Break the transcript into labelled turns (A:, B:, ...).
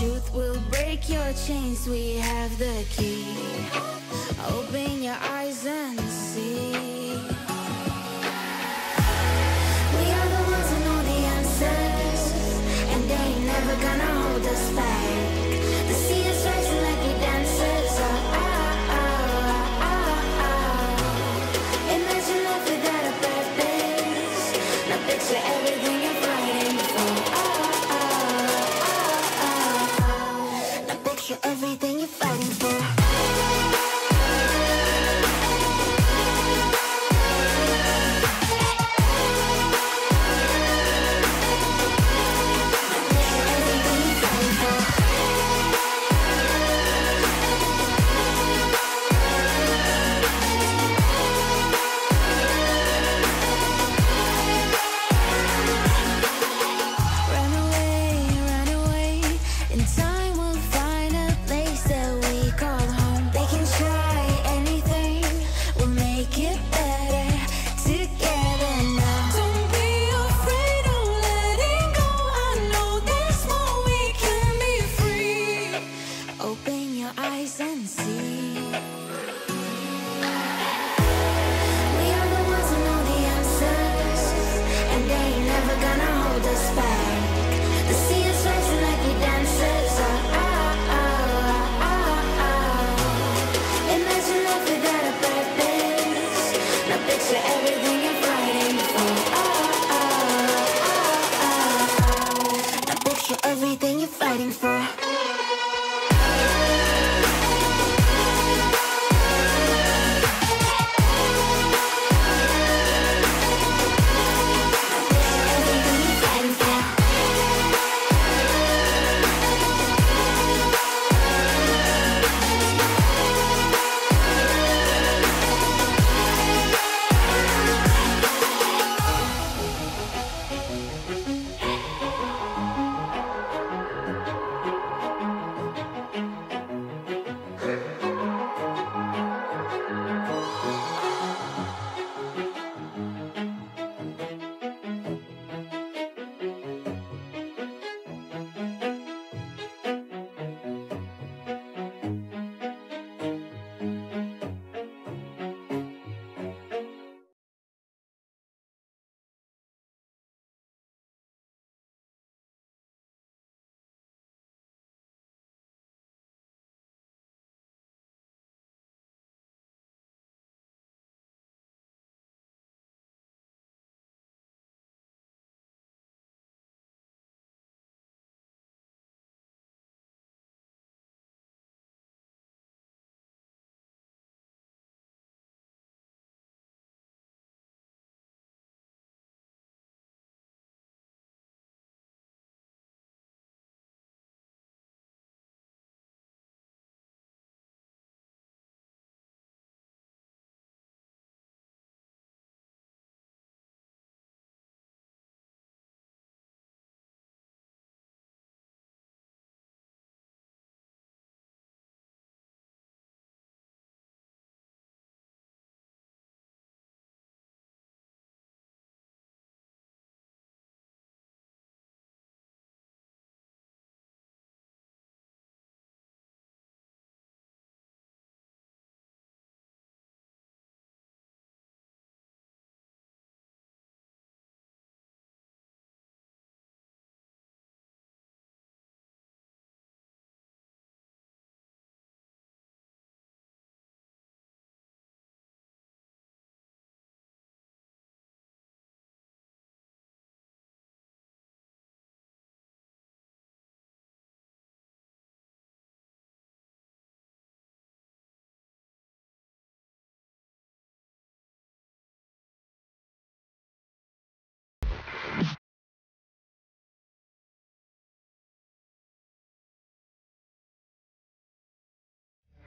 A: Truth will break your chains, we have the key. Open your eyes and see. We are the ones who know the answers And they ain't never gonna hold us back.